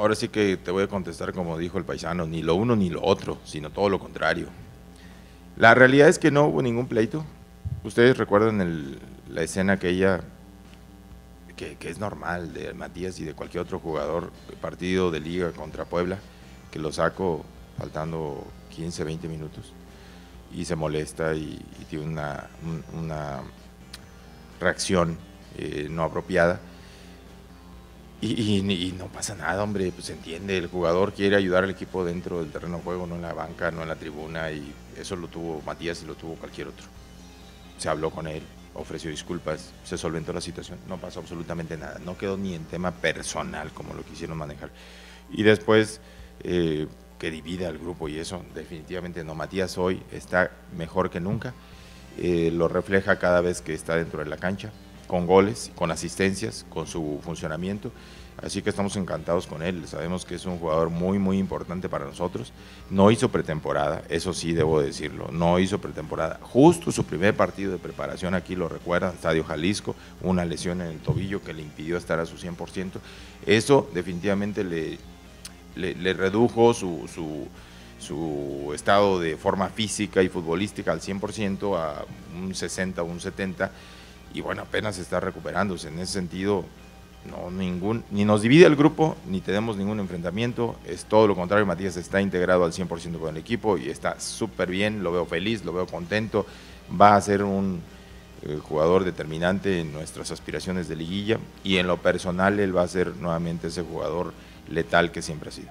ahora sí que te voy a contestar como dijo el paisano, ni lo uno ni lo otro, sino todo lo contrario. La realidad es que no hubo ningún pleito. Ustedes recuerdan la escena que, que es normal de Matías y de cualquier otro jugador, partido de liga contra Puebla, que lo saco faltando 15, 20 minutos y se molesta y, tiene una, un- una reacción eh, no apropiada. Y, y- y no pasa nada, hombre, pues entiende, el jugador quiere ayudar al equipo dentro del terreno de juego, no en la banca, no en la tribuna, y eso lo tuvo Matías y lo tuvo cualquier otro. Se habló con él, ofreció disculpas, se solventó la situación, no pasó absolutamente nada, no quedó ni en tema personal como lo quisieron manejar. Y después, eh, que divida al grupo y eso, definitivamente no. Matías hoy está mejor que nunca, eh, lo refleja cada vez que está dentro de la cancha, con goles, con asistencias, con su funcionamiento. Así que estamos encantados con él. Sabemos que es un jugador muy, muy importante para nosotros. No hizo pretemporada, eso sí debo decirlo. No hizo pretemporada. Justo su primer partido de preparación, aquí lo recuerdan, Estadio Jalisco, una lesión en el tobillo que le impidió estar a su 100%. Eso definitivamente le, le, redujo su, su, su estado de forma física y futbolística al 100% a un 60 o un 70 y bueno, apenas está recuperándose. En ese sentido, no ningún, ni nos divide el grupo, ni tenemos ningún enfrentamiento. Es todo lo contrario, Matías está integrado al 100% con el equipo y está súper bien, lo veo feliz, lo veo contento. Va a ser un eh, jugador determinante en nuestras aspiraciones de liguilla y en lo personal él va a ser nuevamente ese jugador letal que siempre ha sido.